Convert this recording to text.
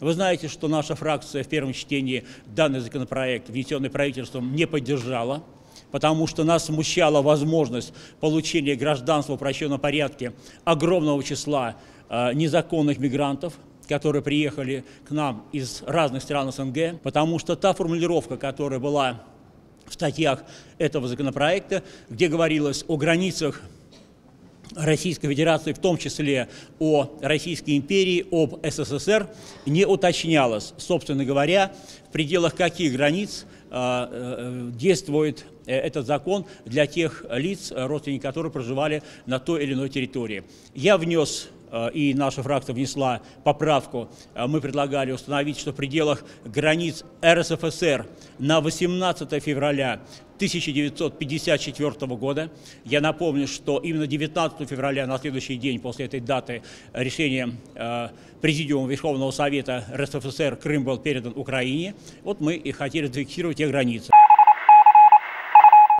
Вы знаете, что наша фракция в первом чтении данный законопроект, внесенный правительством, не поддержала потому что нас смущала возможность получения гражданства в упрощенном порядке огромного числа э, незаконных мигрантов, которые приехали к нам из разных стран СНГ, потому что та формулировка, которая была в статьях этого законопроекта, где говорилось о границах Российской Федерации, в том числе о Российской империи, об СССР, не уточнялось, собственно говоря, в пределах каких границ э, э, действует э, этот закон для тех лиц, родственники которых проживали на той или иной территории. Я внес и наша фракция внесла поправку, э, мы предлагали установить, что в пределах границ РСФСР на 18 февраля 1954 года. Я напомню, что именно 19 февраля, на следующий день после этой даты, решением э, Президиума Верховного Совета РСФСР Крым был передан Украине. Вот мы и хотели зафиксировать те границы.